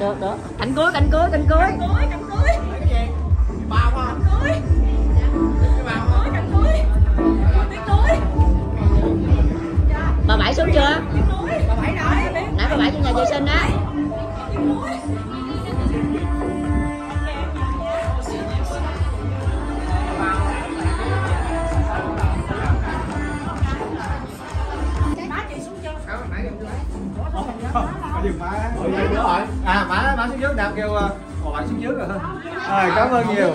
được được được. Cạnh cưới cạnh cưới cạnh cưới. Cưới cạnh cưới. Cái gì? Bao không cưới. Cái bao không cưới cạnh cưới. Tiếng cưới. Bà bảy xuống chưa? Bà bảy nãy bà bảy trong nhà vệ sinh á dừng má rồi à má má xuống trước nào kêu ờ, bà xuống trước rồi thôi à, cảm ơn nhiều.